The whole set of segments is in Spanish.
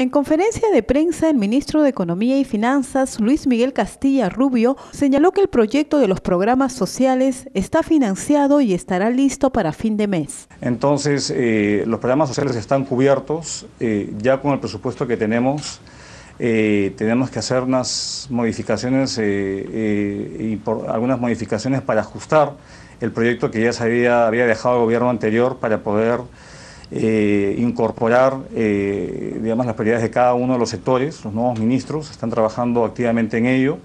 En conferencia de prensa, el ministro de Economía y Finanzas, Luis Miguel Castilla Rubio, señaló que el proyecto de los programas sociales está financiado y estará listo para fin de mes. Entonces, eh, los programas sociales están cubiertos eh, ya con el presupuesto que tenemos. Eh, tenemos que hacer unas modificaciones, y algunas modificaciones para ajustar el proyecto que ya se había dejado el gobierno anterior para poder eh, incorporar eh, digamos, las prioridades de cada uno de los sectores. Los nuevos ministros están trabajando activamente en ello.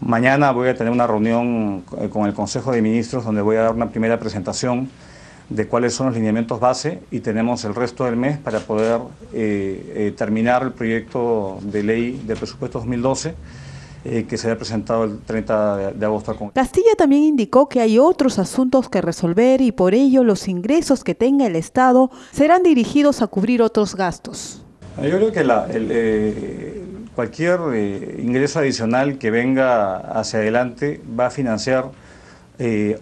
Mañana voy a tener una reunión eh, con el Consejo de Ministros donde voy a dar una primera presentación de cuáles son los lineamientos base y tenemos el resto del mes para poder terminar el proyecto de ley del presupuesto 2012 eh, que se presentado el 30 de agosto. Castilla también indicó que hay otros asuntos que resolver y por ello los ingresos que tenga el Estado serán dirigidos a cubrir otros gastos. Yo creo que eh, cualquier eh, ingreso adicional que venga hacia adelante va a financiar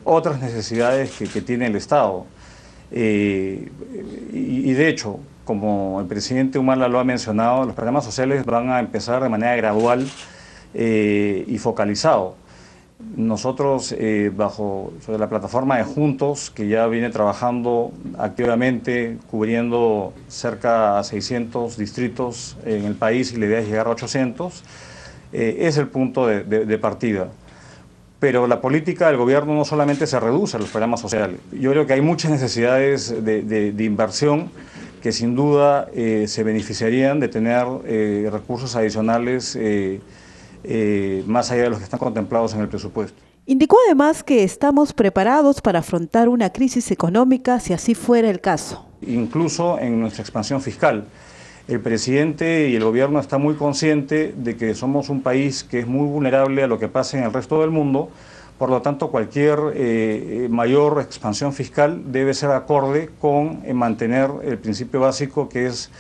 otras necesidades que, tiene el Estado. Y, y, de hecho, como el presidente Humala lo ha mencionado, los programas sociales van a empezar de manera gradual eh, y focalizado. Nosotros, eh, bajo sobre la plataforma de Juntos, que ya viene trabajando activamente, cubriendo cerca de 600 distritos en el país y la idea es llegar a 800, eh, es el punto de, partida. Pero la política del gobierno no solamente se reduce a los programas sociales. Yo creo que hay muchas necesidades de, inversión que sin duda se beneficiarían de tener recursos adicionales eh, más allá de los que están contemplados en el presupuesto. Indicó además que estamos preparados para afrontar una crisis económica si así fuera el caso. Incluso en nuestra expansión fiscal. El presidente y el gobierno están muy conscientes de que somos un país que es muy vulnerable a lo que pasa en el resto del mundo, por lo tanto cualquier eh, mayor expansión fiscal debe ser acorde con eh, mantener el principio básico que es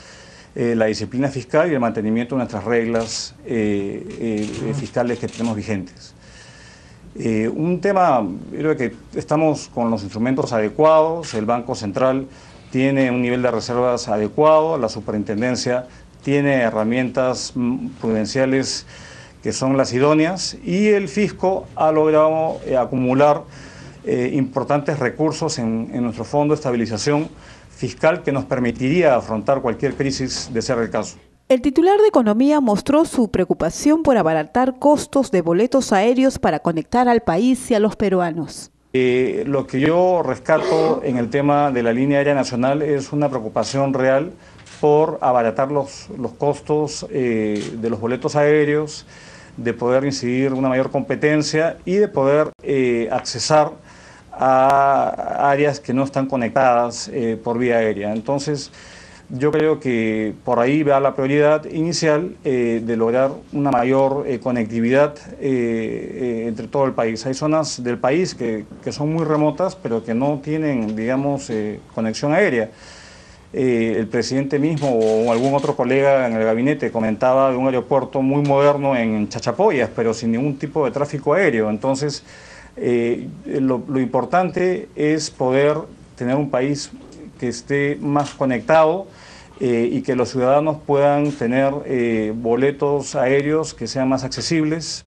eh, la disciplina fiscal y el mantenimiento de nuestras reglas eh, eh, fiscales que tenemos vigentes. un tema, creo que estamos con los instrumentos adecuados, el Banco Central tiene un nivel de reservas adecuado, la superintendencia tiene herramientas mm, prudenciales que son las idóneas y el fisco ha logrado acumular importantes recursos en nuestro fondo de estabilización fiscal que nos permitiría afrontar cualquier crisis de ser el caso. El titular de Economía mostró su preocupación por abaratar costos de boletos aéreos para conectar al país y a los peruanos. Eh, lo que yo rescato en el tema de la línea aérea nacional es una preocupación real por abaratar los, los costos eh, de los boletos aéreos, de poder incidir una mayor competencia y de poder eh, accesar a áreas que no están conectadas eh, por vía aérea. Entonces, yo creo que por ahí va la prioridad inicial eh, de lograr una mayor eh, conectividad entre todo el país. Hay zonas del país que, que, son muy remotas, pero que no tienen, digamos, conexión aérea. el presidente mismo o algún otro colega en el gabinete comentaba de un aeropuerto muy moderno en Chachapoyas, pero sin ningún tipo de tráfico aéreo. Entonces, eh, lo, importante es poder tener un país que esté más conectado eh, y que los ciudadanos puedan tener eh, boletos aéreos que sean más accesibles.